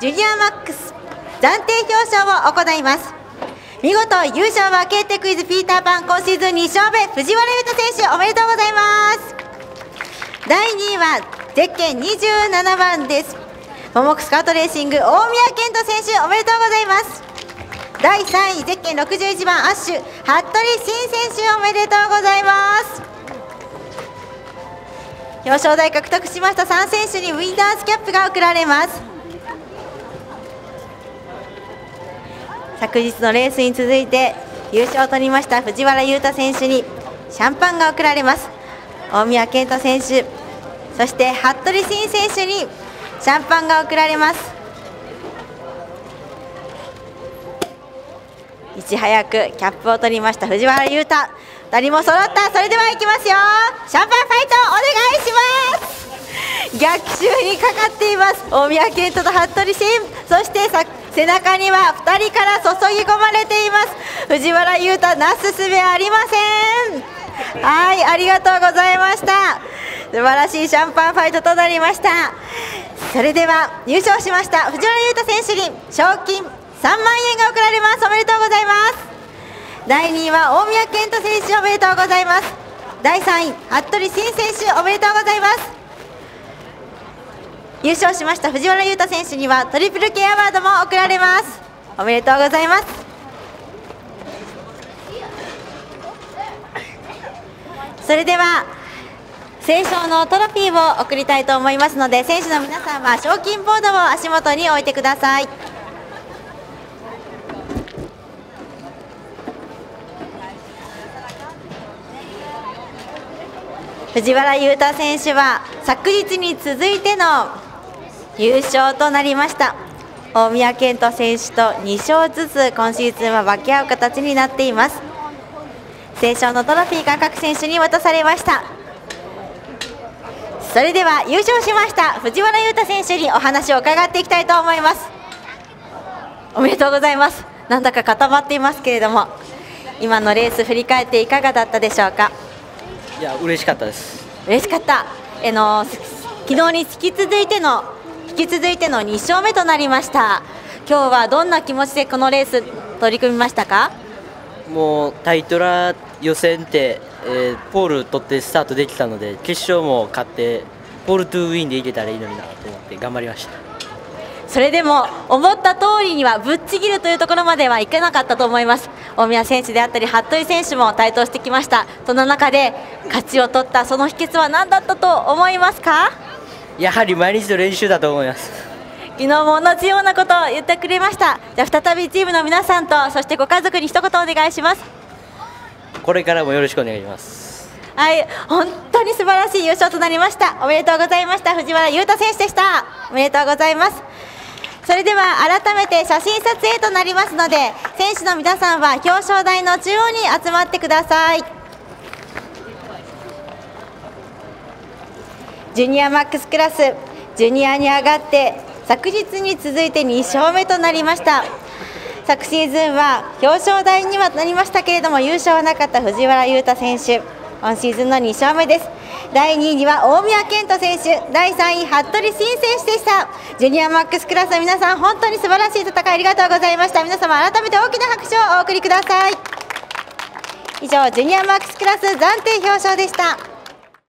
ジュニアマックス暫定表彰を行います。見事優勝は K テクイズピーターパン今シーズン2勝目藤原優太選手おめでとうございます。第2位はゼッケン27番です。モモクスカートレーシング大宮健人選手おめでとうございます。第3位ゼッケン61番アッシュ服部慎選手おめでとうございます。表彰台獲得しました3選手にウィンダースキャップが贈られます。昨日のレースに続いて優勝を取りました藤原優太選手にシャンパンが贈られます。大宮健太選手そして服部慎選手にシャンパンが贈られます。いち早くキャップを取りました藤原優太。2人も揃った。それではいきますよ。シャンパンファイトお願いします。逆襲にかかっています。大宮健人と服部慎。そして背中には2人から注ぎ込まれています。藤原優太なすすべありません。はいありがとうございました。素晴らしいシャンパンファイトとなりました。それでは優勝しました藤原優太選手に賞金3万円が贈られます。おめでとうございます。第2位は大宮健人選手おめでとうございます。第3位服部慎選手おめでとうございます。優勝しました藤原優太選手にはトリプル K アワードも贈られます。おめでとうございます。それでは青賞のトロフィーを贈りたいと思いますので選手の皆さんは賞金ボードを足元に置いてください。藤原優太選手は昨日に続いての優勝となりました。大宮健人選手と2勝ずつ今シーズンは分け合う形になっています。青賞のトロフィーが各選手に渡されました。それでは優勝しました藤原優太選手にお話を伺っていきたいと思います。おめでとうございます。なんだか固まっていますけれども今のレース振り返っていかがだったでしょうか？いや嬉しかったです。嬉しかった。あの昨日に引き続いての引き続いての2勝目となりました。今日はどんな気持ちでこのレース取り組みましたか？もうタイトラ予選って、えー、ポール取ってスタートできたので決勝も勝ってポールトゥーウィンでいけたらいいのになと思って頑張りました。それでも思った通りにはぶっちぎるというところまではいかなかったと思います。大宮選手であったり服部選手も台頭してきました。その中で勝ちを取ったその秘訣は何だったと思いますか？やはり毎日の練習だと思います。昨日も同じようなことを言ってくれました。じゃあ再びチームの皆さんとそしてご家族に一言お願いします。これからもよろしくお願いします。はい本当に素晴らしい優勝となりました。おめでとうございました。藤原優太選手でした。おめでとうございます。それでは改めて写真撮影となりますので選手の皆さんは表彰台の中央に集まってくださいジュニアマックスクラスジュニアに上がって昨日に続いて2勝目となりました。昨シーズンは表彰台にはなりましたけれども優勝はなかった藤原優太選手。今シーズンの2勝目です。第2位には大宮健人選手。第3位服部慎選手でした。ジュニアマックスクラスの皆さん本当に素晴らしい戦いありがとうございました。皆様改めて大きな拍手をお送りください。以上ジュニアマックスクラス暫定表彰でした。